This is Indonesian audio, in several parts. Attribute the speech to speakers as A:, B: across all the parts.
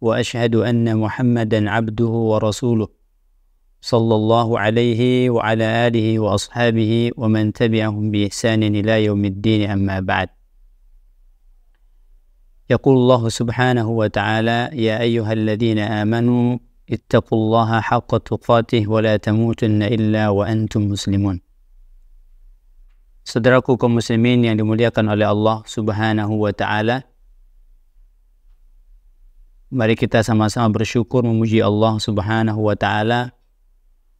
A: وأشهد أن محمدا عبده ورسوله صلى الله عليه وعلى آله وأصحابه ومن تبعهم بإحسان إلى يوم الدين أما بعد. يقول الله سبحانه وتعالى يا أيها الذين آمنوا اتقوا الله حق تقاته ولا تموتن إلا وأنتم مسلمون. Saudaraku kaum muslimin yang dimuliakan oleh Allah Subhanahu wa taala, Mari kita sama-sama bersyukur memuji Allah Subhanahu wa taala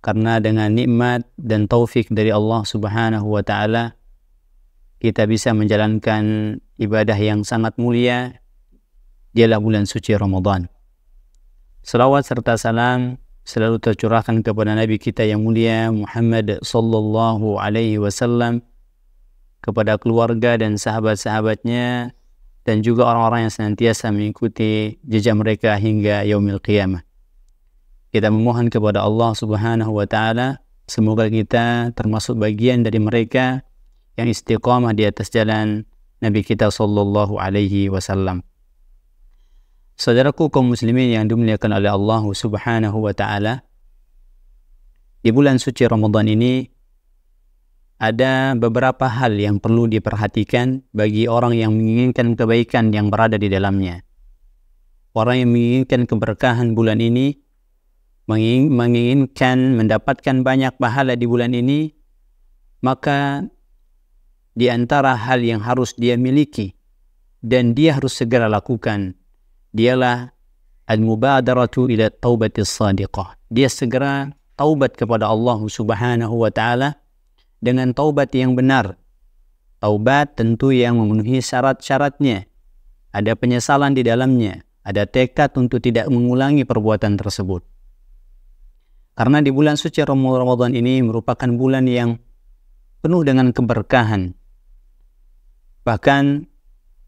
A: karena dengan nikmat dan taufik dari Allah Subhanahu wa taala kita bisa menjalankan ibadah yang sangat mulia dialah bulan suci Ramadan. Salawat serta salam selalu tercurahkan kepada Nabi kita yang mulia Muhammad sallallahu alaihi wasallam kepada keluarga dan sahabat-sahabatnya dan juga orang-orang yang senantiasa mengikuti jejak mereka hingga yaumil qiyamah. Kita memohon kepada Allah Subhanahu wa taala semoga kita termasuk bagian dari mereka yang istiqamah di atas jalan Nabi kita sallallahu alaihi wasallam. Saudaraku kaum muslimin yang dimuliakan oleh Allah Subhanahu wa taala, di bulan suci Ramadan ini ada beberapa hal yang perlu diperhatikan bagi orang yang menginginkan kebaikan yang berada di dalamnya. Orang yang menginginkan keberkahan bulan ini, menginginkan mendapatkan banyak pahala di bulan ini, maka di antara hal yang harus dia miliki dan dia harus segera lakukan, dialah al-mubadaratu ila taubatis sadiqah. Dia segera taubat kepada Allah Subhanahu wa taala dengan taubat yang benar. Taubat tentu yang memenuhi syarat-syaratnya. Ada penyesalan di dalamnya, ada tekad untuk tidak mengulangi perbuatan tersebut. Karena di bulan suci Ramadan ini merupakan bulan yang penuh dengan keberkahan. Bahkan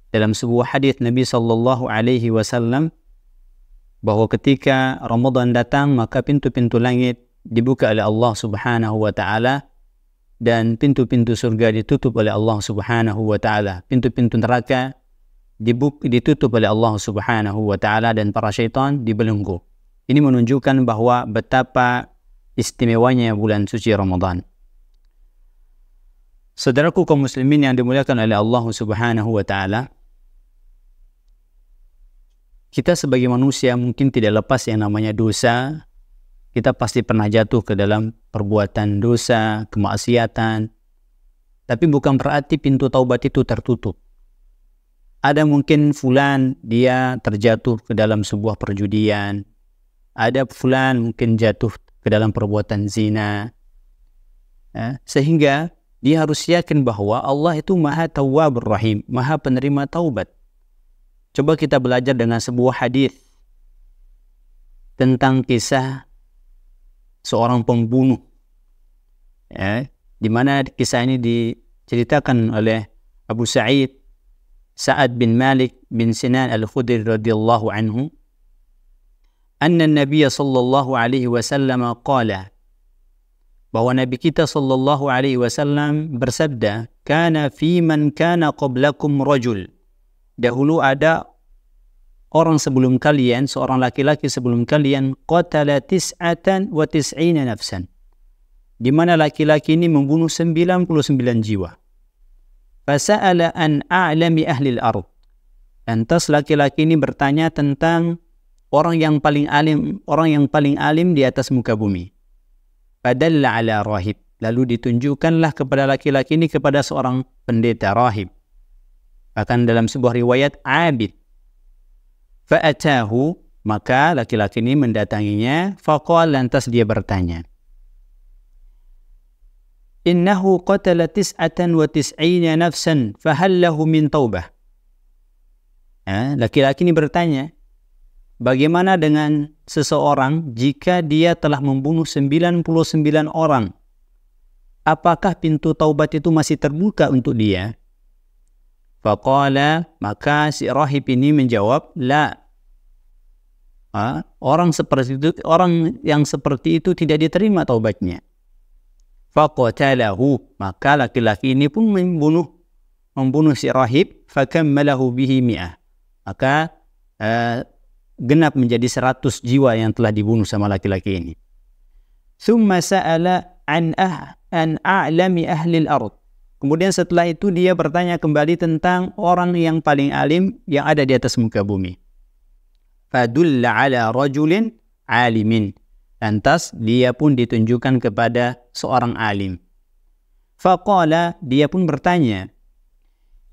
A: dalam sebuah hadis Nabi Shallallahu Alaihi Wasallam bahwa ketika Ramadan datang maka pintu-pintu langit dibuka oleh Allah Subhanahu Wa Taala dan pintu-pintu surga ditutup oleh Allah Subhanahu wa taala. Pintu-pintu neraka dibuk, ditutup oleh Allah Subhanahu wa taala dan para syaitan dibelenggu. Ini menunjukkan bahwa betapa istimewanya bulan suci Ramadan. Saudaraku kaum muslimin yang dimuliakan oleh Allah Subhanahu wa taala, kita sebagai manusia mungkin tidak lepas yang namanya dosa kita pasti pernah jatuh ke dalam perbuatan dosa, kemaksiatan. Tapi bukan berarti pintu taubat itu tertutup. Ada mungkin fulan dia terjatuh ke dalam sebuah perjudian. Ada fulan mungkin jatuh ke dalam perbuatan zina. Ya, sehingga dia harus yakin bahwa Allah itu maha tawwab rahim, maha penerima taubat. Coba kita belajar dengan sebuah hadis tentang kisah seorang pembunuh. Ya, di mana kisah ini diceritakan oleh Abu Sa'id Sa'ad bin Malik bin Sinan Al-Khudri radhiyallahu anhu anna Nabi sallallahu alaihi wasallam qala bahwa Nabi kita sallallahu alaihi wasallam bersabda kana fi man kana qablakum rajul dahulu ada orang sebelum kalian, seorang laki-laki sebelum kalian, qatala tis'atan wa tis'ina nafsan. Di mana laki-laki ini membunuh 99 jiwa. Fasa'ala an a'lami ahli al-ard. Lantas laki-laki ini bertanya tentang orang yang paling alim, orang yang paling alim di atas muka bumi. Padalla ala rahib. Lalu ditunjukkanlah kepada laki-laki ini kepada seorang pendeta rahib. Bahkan dalam sebuah riwayat abid Fa'atahu, maka laki-laki ini mendatanginya, faqal lantas dia bertanya. Innahu qatala tis'atan wa tis'ina nafsan, fahal lahu min taubah. laki-laki ini bertanya, bagaimana dengan seseorang jika dia telah membunuh 99 orang? Apakah pintu taubat itu masih terbuka untuk dia? Faqala, maka si rahib ini menjawab, la. Ha? Orang seperti itu, orang yang seperti itu tidak diterima taubatnya. Faqatalahu, maka laki-laki ini pun membunuh membunuh si rahib, fakammalahu bihi mi'ah. Maka uh, genap menjadi seratus jiwa yang telah dibunuh sama laki-laki ini. Thumma sa'ala an ah an a'lami ahli al-ard. Kemudian setelah itu dia bertanya kembali tentang orang yang paling alim yang ada di atas muka bumi. Fadulla ala rajulin alimin. Lantas dia pun ditunjukkan kepada seorang alim. Faqala dia pun bertanya,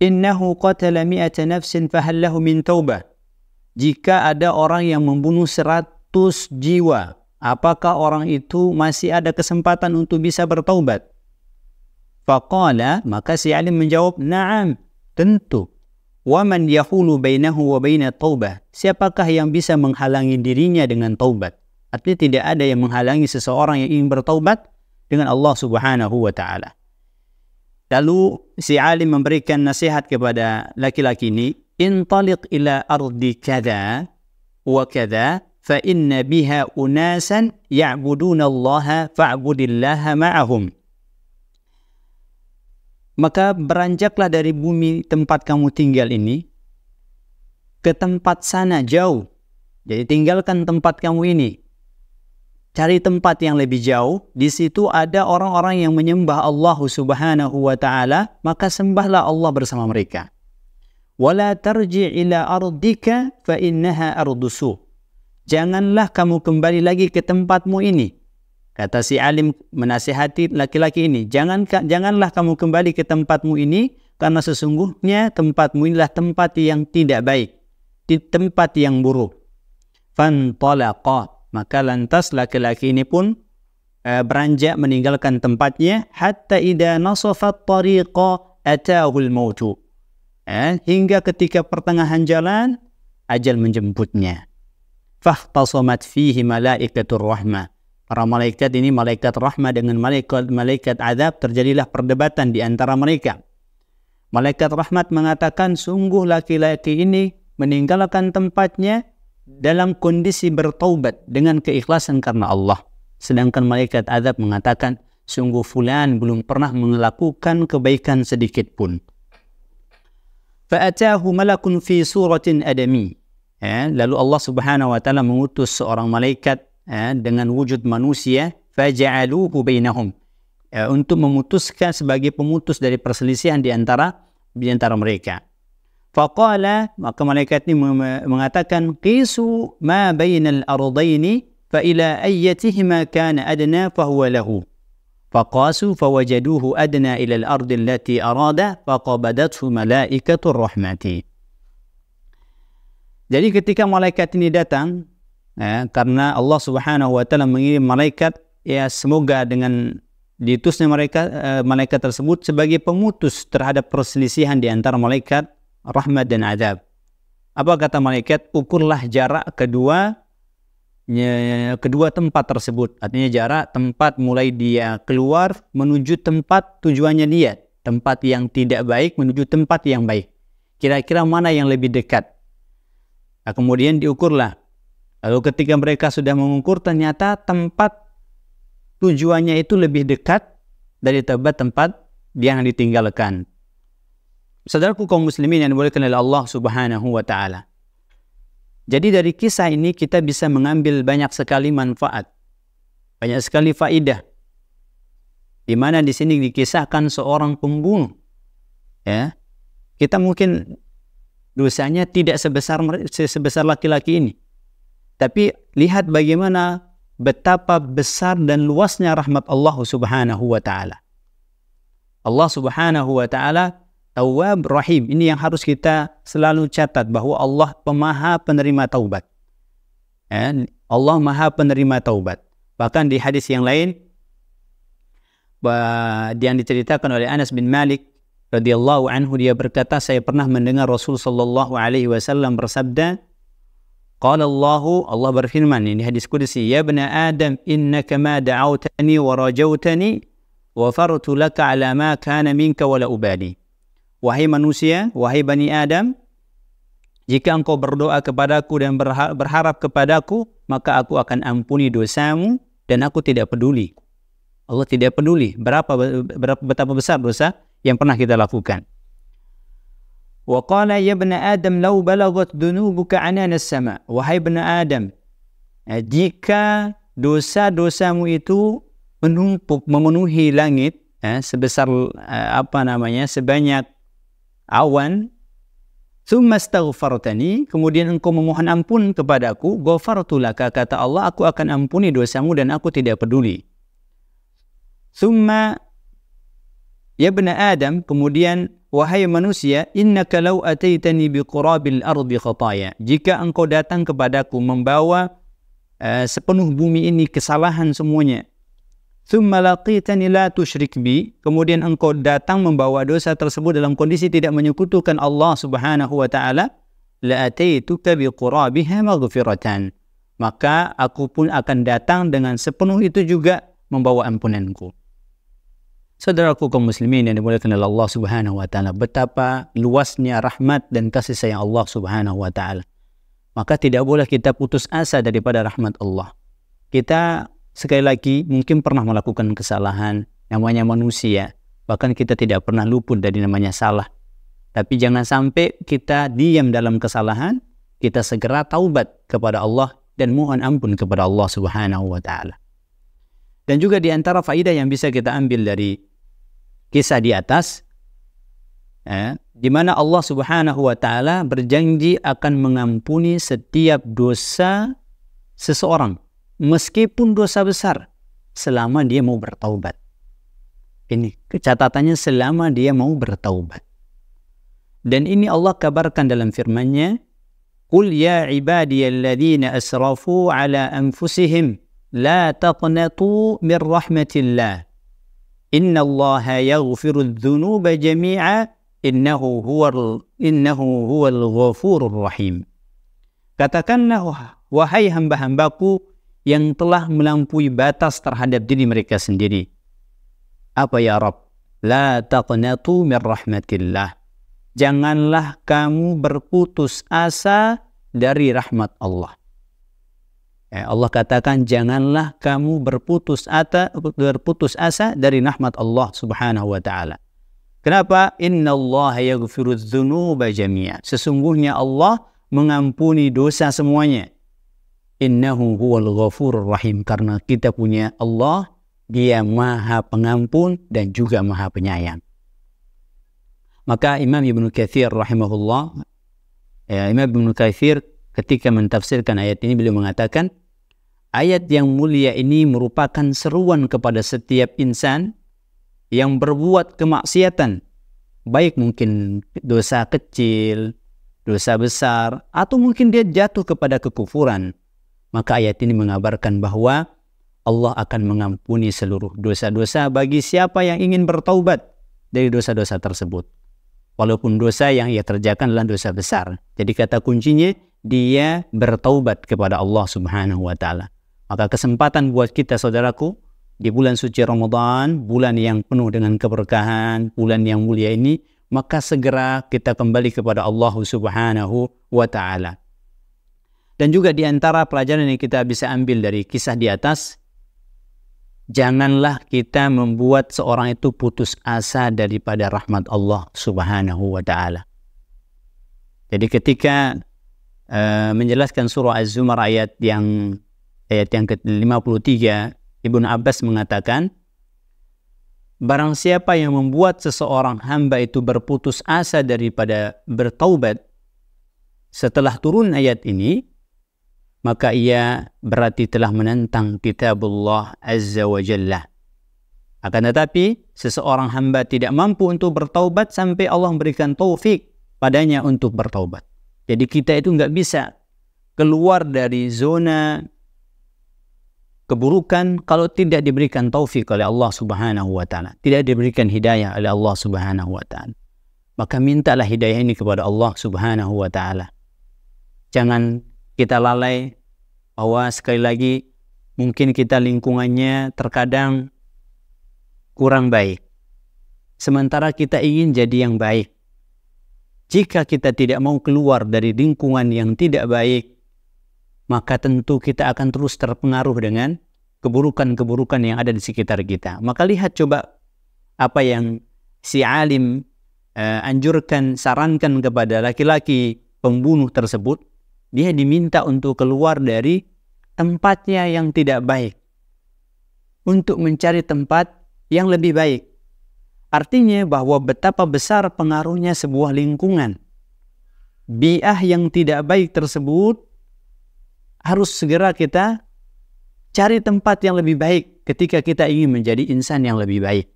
A: Innahu qatala mi'ata nafsin fahal lahu min taubah. Jika ada orang yang membunuh seratus jiwa, apakah orang itu masih ada kesempatan untuk bisa bertaubat? Faqala, maka si alim menjawab, Naam, tentu. Waman yahulu bainahu wa baina taubah. Siapakah yang bisa menghalangi dirinya dengan taubat? Artinya tidak ada yang menghalangi seseorang yang ingin bertaubat dengan Allah Subhanahu wa taala. Lalu si alim memberikan nasihat kepada laki-laki ini, "Intaliq ila ardi kada wa kada fa inna biha unasan ya'buduna Allah fa'budillaha ma'ahum." Maka beranjaklah dari bumi tempat kamu tinggal ini ke tempat sana jauh. Jadi tinggalkan tempat kamu ini cari tempat yang lebih jauh, di situ ada orang-orang yang menyembah Allah Subhanahu wa taala, maka sembahlah Allah bersama mereka. Wala tarji ila ardika fa innaha ardusu. Janganlah kamu kembali lagi ke tempatmu ini. Kata si alim menasihati laki-laki ini, Jangan janganlah kamu kembali ke tempatmu ini karena sesungguhnya tempatmu inilah tempat yang tidak baik, di tempat yang buruk. Fantalaqa maka lantas laki-laki ini pun uh, beranjak meninggalkan tempatnya hatta ida nasafat tariqa atahul mautu. Eh, hingga ketika pertengahan jalan ajal menjemputnya. Fahtasamat fihi malaikatur rahmah. Para malaikat ini malaikat rahmah dengan malaikat malaikat azab terjadilah perdebatan di antara mereka. Malaikat rahmat mengatakan sungguh laki-laki ini meninggalkan tempatnya dalam kondisi bertaubat dengan keikhlasan karena Allah. Sedangkan malaikat azab mengatakan, sungguh fulan belum pernah melakukan kebaikan sedikit pun. Fa'atahu malakun fi suratin adami. Ya, lalu Allah Subhanahu wa taala mengutus seorang malaikat dengan wujud manusia faja'aluhu bainahum untuk memutuskan sebagai pemutus dari perselisihan di antara di antara mereka. Faqala maka malaikat ini mengatakan qisu ma bainal ardaini fa ila ayyatihima kana adna fa huwa lahu. Faqasu fawajaduhu adna ila al-ard allati arada faqabadathu malaikatur rahmati. Jadi ketika malaikat ini datang ya, karena Allah Subhanahu wa taala mengirim malaikat ya semoga dengan diutusnya mereka uh, malaikat tersebut sebagai pemutus terhadap perselisihan di antara malaikat rahmat dan azab. Apa kata malaikat? Ukurlah jarak kedua kedua tempat tersebut. Artinya jarak tempat mulai dia keluar menuju tempat tujuannya dia. Tempat yang tidak baik menuju tempat yang baik. Kira-kira mana yang lebih dekat? Nah, kemudian diukurlah. Lalu ketika mereka sudah mengukur ternyata tempat tujuannya itu lebih dekat dari tempat-tempat yang ditinggalkan. Saudaraku kaum muslimin yang dimuliakan oleh Allah Subhanahu wa taala. Jadi dari kisah ini kita bisa mengambil banyak sekali manfaat. Banyak sekali faidah. Di mana di sini dikisahkan seorang pembunuh. Ya. Kita mungkin dosanya tidak sebesar sebesar laki-laki ini. Tapi lihat bagaimana betapa besar dan luasnya rahmat Allah Subhanahu wa taala. Allah Subhanahu wa taala Tawab Rahim. Ini yang harus kita selalu catat bahwa Allah pemaha penerima taubat. Ya, Allah maha penerima taubat. Bahkan di hadis yang lain yang diceritakan oleh Anas bin Malik radhiyallahu anhu dia berkata saya pernah mendengar Rasul sallallahu alaihi wasallam bersabda Qala Allahu Allah berfirman ini hadis qudsi ya bani Adam innaka ma da'awtani wa rajautani wa fartu laka ala ma kana minka wa la ubadi. Wahai manusia, wahai bani Adam, jika engkau berdoa kepadaku dan berharap kepadaku, maka aku akan ampuni dosamu dan aku tidak peduli. Allah tidak peduli berapa berapa betapa besar dosa yang pernah kita lakukan. Wa qala ya ibn Adam law balagat dunubuka anana sama. Wahai ibn Adam, jika dosa-dosamu itu menumpuk memenuhi langit eh, sebesar eh, apa namanya sebanyak awan Thumma astaghfartani, kemudian engkau memohon ampun kepadaku, ghafartu laka, kata Allah, aku akan ampuni dosamu dan aku tidak peduli. Thumma ya bena Adam, kemudian wahai manusia, innaka law ataitani biqurabil ardi khataya. Jika engkau datang kepadaku membawa uh, sepenuh bumi ini kesalahan semuanya. Thumma laqitani la tusyrik bi. Kemudian engkau datang membawa dosa tersebut dalam kondisi tidak menyekutukan Allah Subhanahu wa taala, la ataituka biqurabiha maghfiratan. Maka aku pun akan datang dengan sepenuh itu juga membawa ampunanku. Saudaraku kaum muslimin yang dimuliakan oleh Allah Subhanahu wa taala, betapa luasnya rahmat dan kasih sayang Allah Subhanahu wa taala. Maka tidak boleh kita putus asa daripada rahmat Allah. Kita sekali lagi mungkin pernah melakukan kesalahan, namanya manusia. Bahkan kita tidak pernah luput dari namanya salah. Tapi jangan sampai kita diam dalam kesalahan, kita segera taubat kepada Allah dan mohon ampun kepada Allah Subhanahu wa taala. Dan juga di antara faidah yang bisa kita ambil dari kisah di atas, eh, di mana Allah Subhanahu wa Ta'ala berjanji akan mengampuni setiap dosa seseorang, meskipun dosa besar, selama dia mau bertaubat. Ini catatannya selama dia mau bertaubat. Dan ini Allah kabarkan dalam firman-Nya, "Qul ya ibadiyalladzina asrafu ala anfusihim لا La taqnatu min الله Inna Allah yaghfiru dhunuba jami'a innahu huwal innahu huwal ghafurur rahim. Katakanlah wahai hamba-hambaku yang telah melampaui batas terhadap diri mereka sendiri. Apa ya Rabb? La taqnatu min rahmatillah. Janganlah kamu berputus asa dari rahmat Allah. Ya, Allah katakan janganlah kamu berputus asa berputus asa dari rahmat Allah Subhanahu wa taala. Kenapa? Inna Allah dzunuba jami'a. Sesungguhnya Allah mengampuni dosa semuanya. Innahu huwal ghafurur rahim. Karena kita punya Allah, dia maha pengampun dan juga maha penyayang. Maka Imam Ibn Kathir rahimahullah, ya, Imam Ibn Kathir ketika mentafsirkan ayat ini beliau mengatakan, Ayat yang mulia ini merupakan seruan kepada setiap insan yang berbuat kemaksiatan, baik mungkin dosa kecil, dosa besar, atau mungkin dia jatuh kepada kekufuran. Maka ayat ini mengabarkan bahwa Allah akan mengampuni seluruh dosa-dosa bagi siapa yang ingin bertaubat dari dosa-dosa tersebut. Walaupun dosa yang ia kerjakan adalah dosa besar. Jadi kata kuncinya dia bertaubat kepada Allah Subhanahu wa taala. Maka kesempatan buat kita saudaraku di bulan suci Ramadan, bulan yang penuh dengan keberkahan, bulan yang mulia ini, maka segera kita kembali kepada Allah Subhanahu wa taala. Dan juga di antara pelajaran yang kita bisa ambil dari kisah di atas, janganlah kita membuat seorang itu putus asa daripada rahmat Allah Subhanahu wa taala. Jadi ketika uh, menjelaskan surah Az-Zumar ayat yang ayat yang ke-53 Ibnu Abbas mengatakan Barang siapa yang membuat seseorang hamba itu berputus asa daripada bertaubat setelah turun ayat ini maka ia berarti telah menentang kitabullah azza wa jalla. Akan tetapi seseorang hamba tidak mampu untuk bertaubat sampai Allah memberikan taufik padanya untuk bertaubat. Jadi kita itu nggak bisa keluar dari zona keburukan kalau tidak diberikan taufik oleh Allah Subhanahu wa taala, tidak diberikan hidayah oleh Allah Subhanahu wa taala. Maka mintalah hidayah ini kepada Allah Subhanahu wa taala. Jangan kita lalai bahwa sekali lagi mungkin kita lingkungannya terkadang kurang baik. Sementara kita ingin jadi yang baik. Jika kita tidak mau keluar dari lingkungan yang tidak baik, maka tentu kita akan terus terpengaruh dengan keburukan-keburukan yang ada di sekitar kita. Maka lihat coba apa yang si alim uh, anjurkan, sarankan kepada laki-laki pembunuh tersebut, dia diminta untuk keluar dari tempatnya yang tidak baik untuk mencari tempat yang lebih baik. Artinya bahwa betapa besar pengaruhnya sebuah lingkungan. Biah yang tidak baik tersebut harus segera kita cari tempat yang lebih baik ketika kita ingin menjadi insan yang lebih baik.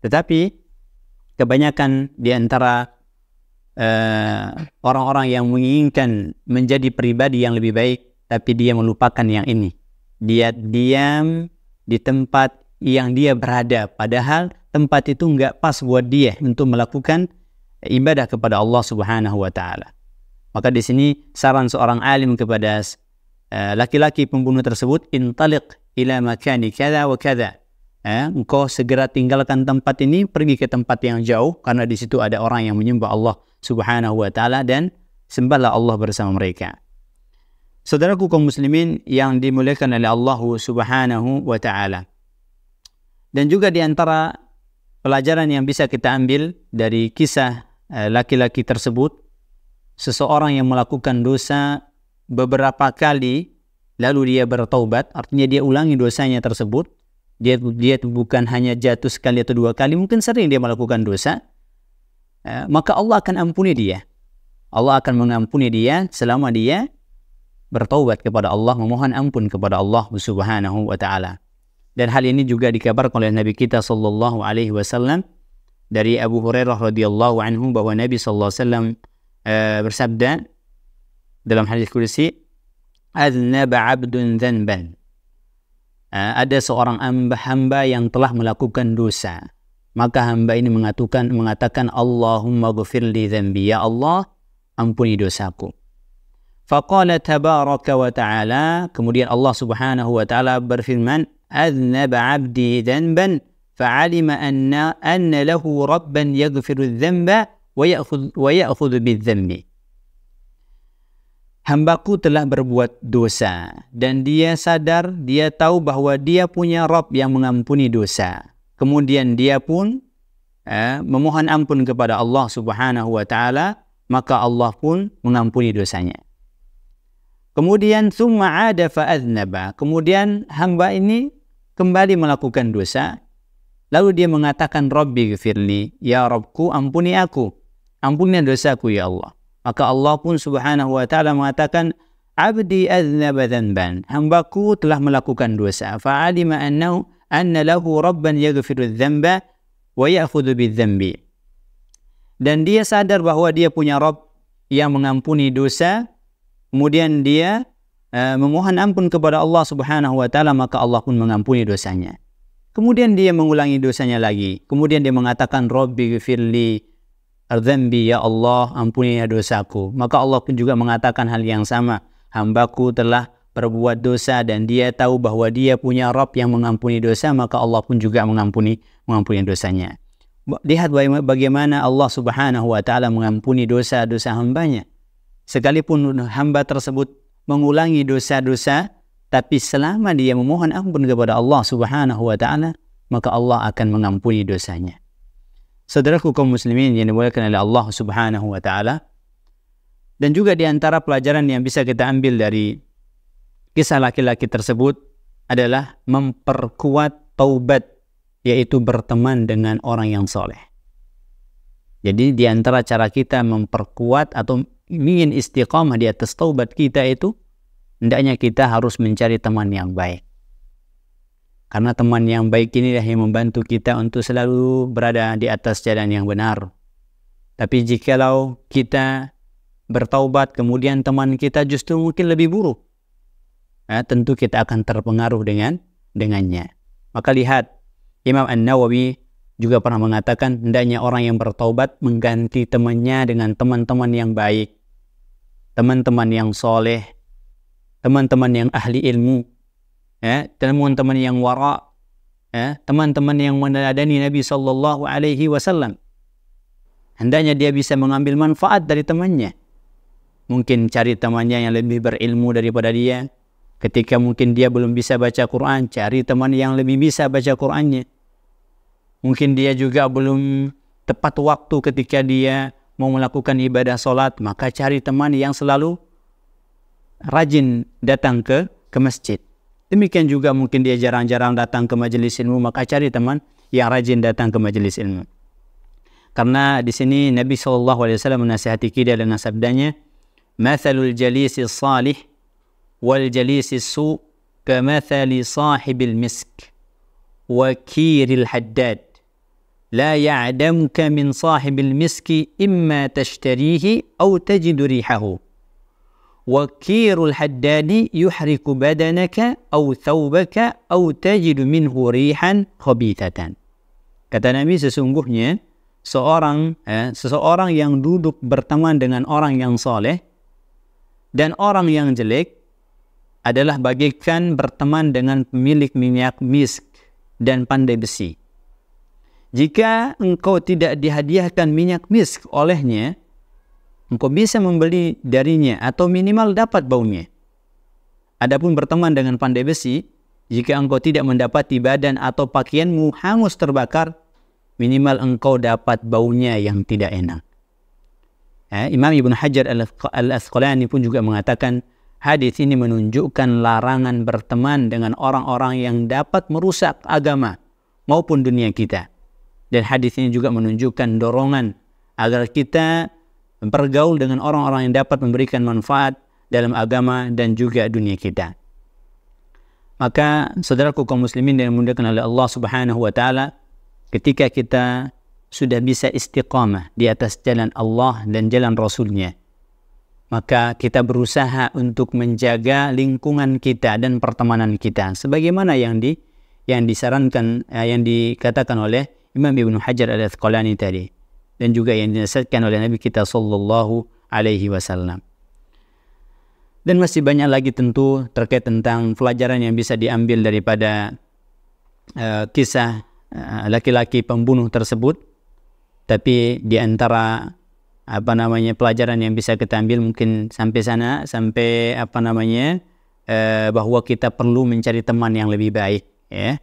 A: Tetapi kebanyakan di antara uh, orang-orang yang menginginkan menjadi pribadi yang lebih baik, tapi dia melupakan yang ini. Dia diam di tempat yang dia berada, padahal tempat itu nggak pas buat dia untuk melakukan ibadah kepada Allah Subhanahu wa taala. Maka di sini saran seorang alim kepada eh, laki-laki uh, pembunuh tersebut intaliq ila makani kada wa kada. Eh, engkau segera tinggalkan tempat ini pergi ke tempat yang jauh karena di situ ada orang yang menyembah Allah Subhanahu wa taala dan sembahlah Allah bersama mereka. Saudaraku kaum muslimin yang dimuliakan oleh Allah Subhanahu wa taala. Dan juga di antara pelajaran yang bisa kita ambil dari kisah eh, laki-laki tersebut, seseorang yang melakukan dosa beberapa kali lalu dia bertaubat, artinya dia ulangi dosanya tersebut. Dia dia bukan hanya jatuh sekali atau dua kali, mungkin sering dia melakukan dosa. Eh, maka Allah akan ampuni dia. Allah akan mengampuni dia selama dia bertaubat kepada Allah, memohon ampun kepada Allah Subhanahu wa taala. Dan hal ini juga dikabarkan oleh Nabi kita sallallahu alaihi wasallam dari Abu Hurairah radhiyallahu anhu bahwa Nabi sallallahu alaihi wasallam uh, bersabda dalam hadis kursi aznaba 'abdun dzanban uh, ada seorang hamba, hamba yang telah melakukan dosa maka hamba ini mengatakan mengatakan Allahumma ghfirli dzanbi ya Allah ampuni dosaku faqala tabaraka wa ta'ala kemudian Allah Subhanahu wa taala berfirman أذنب عبدي ذنبا فعلم أن أن له ربا يغفر الذنب ويأخذ ويأخذ بالذنب Hambaku telah berbuat dosa dan dia sadar, dia tahu bahwa dia punya Rob yang mengampuni dosa. Kemudian dia pun eh, memohon ampun kepada Allah Subhanahu wa taala, maka Allah pun mengampuni dosanya. Kemudian summa ada fa'adnaba. Kemudian hamba ini kembali melakukan dosa, lalu dia mengatakan Rabbi gfirli, ya Rabbku ampuni aku, ampuni dosaku ya Allah. Maka Allah pun subhanahu wa ta'ala mengatakan, Abdi aznaba dhanban, hambaku telah melakukan dosa, fa'alima annahu anna lahu rabban yaghfiru dzamba wa ya'khudhu bidzambi. Dan dia sadar bahwa dia punya Rabb yang mengampuni dosa, kemudian dia uh, memohon ampun kepada Allah Subhanahu wa taala maka Allah pun mengampuni dosanya. Kemudian dia mengulangi dosanya lagi. Kemudian dia mengatakan Rabbi ghfirli adzambi ya Allah ampuni ya dosaku. Maka Allah pun juga mengatakan hal yang sama. Hambaku telah berbuat dosa dan dia tahu bahwa dia punya Rabb yang mengampuni dosa maka Allah pun juga mengampuni mengampuni dosanya. Lihat bagaimana Allah Subhanahu wa taala mengampuni dosa-dosa hambanya. Sekalipun hamba tersebut mengulangi dosa-dosa tapi selama dia memohon ampun kepada Allah Subhanahu wa taala maka Allah akan mengampuni dosanya. Saudaraku kaum muslimin yang dimuliakan oleh Allah Subhanahu wa taala dan juga di antara pelajaran yang bisa kita ambil dari kisah laki-laki tersebut adalah memperkuat taubat yaitu berteman dengan orang yang soleh. Jadi di antara cara kita memperkuat atau ingin istiqamah di atas taubat kita itu, hendaknya kita harus mencari teman yang baik. Karena teman yang baik inilah yang membantu kita untuk selalu berada di atas jalan yang benar. Tapi jikalau kita bertaubat kemudian teman kita justru mungkin lebih buruk, ya, tentu kita akan terpengaruh dengan dengannya. Maka lihat Imam An Nawawi juga pernah mengatakan hendaknya orang yang bertaubat mengganti temannya dengan teman-teman yang baik teman-teman yang soleh teman-teman yang ahli ilmu, ya, teman-teman yang wara, ya, teman-teman yang meneladani Nabi Shallallahu Alaihi Wasallam. Hendaknya dia bisa mengambil manfaat dari temannya. Mungkin cari temannya yang lebih berilmu daripada dia. Ketika mungkin dia belum bisa baca Quran, cari teman yang lebih bisa baca Qurannya. Mungkin dia juga belum tepat waktu ketika dia mau melakukan ibadah solat, maka cari teman yang selalu rajin datang ke ke masjid. Demikian juga mungkin dia jarang-jarang datang ke majelis ilmu, maka cari teman yang rajin datang ke majelis ilmu. Karena di sini Nabi Shallallahu Alaihi Wasallam menasihati kita dengan sabdanya, "Mathalul jalisi salih wal jalisi su kamathali sahibil misk wa kiril haddad." لا يعدمك من صاحب المسك إما تشتريه أو تجد ريحه وكير الحداد يحرك بدنك أو ثوبك أو تجد منه ريحا خبيثة Kata Nabi sesungguhnya seorang eh, seseorang yang duduk berteman dengan orang yang soleh dan orang yang jelek adalah bagaikan berteman dengan pemilik minyak misk dan pandai besi. Jika engkau tidak dihadiahkan minyak misk olehnya, engkau bisa membeli darinya atau minimal dapat baunya. Adapun berteman dengan pandai besi, jika engkau tidak mendapati badan atau pakaianmu hangus terbakar, minimal engkau dapat baunya yang tidak enak. Eh, Imam Ibn Hajar Al-Asqalani pun juga mengatakan, hadis ini menunjukkan larangan berteman dengan orang-orang yang dapat merusak agama maupun dunia kita. Dan hadis ini juga menunjukkan dorongan agar kita bergaul dengan orang-orang yang dapat memberikan manfaat dalam agama dan juga dunia kita. Maka saudaraku kaum muslimin yang dimuliakan oleh Allah Subhanahu wa taala, ketika kita sudah bisa istiqamah di atas jalan Allah dan jalan Rasulnya, maka kita berusaha untuk menjaga lingkungan kita dan pertemanan kita sebagaimana yang di yang disarankan eh, yang dikatakan oleh Imam Ibn Hajar al-Asqalani tadi dan juga yang dinasihatkan oleh Nabi kita sallallahu alaihi wasallam. Dan masih banyak lagi tentu terkait tentang pelajaran yang bisa diambil daripada uh, kisah eh, laki-laki uh, pembunuh tersebut. Tapi di antara apa namanya pelajaran yang bisa kita ambil mungkin sampai sana sampai apa namanya uh, bahwa kita perlu mencari teman yang lebih baik ya.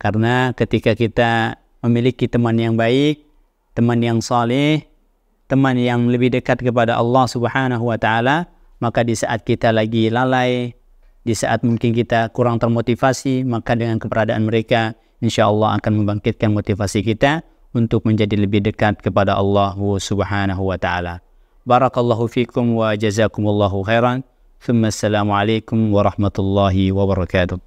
A: Karena ketika kita memiliki teman yang baik, teman yang saleh, teman yang lebih dekat kepada Allah Subhanahu wa taala, maka di saat kita lagi lalai, di saat mungkin kita kurang termotivasi, maka dengan keberadaan mereka insya Allah akan membangkitkan motivasi kita untuk menjadi lebih dekat kepada Allah Subhanahu wa taala. Barakallahu fikum wa jazakumullahu khairan. Thumma assalamu alaikum warahmatullahi wabarakatuh.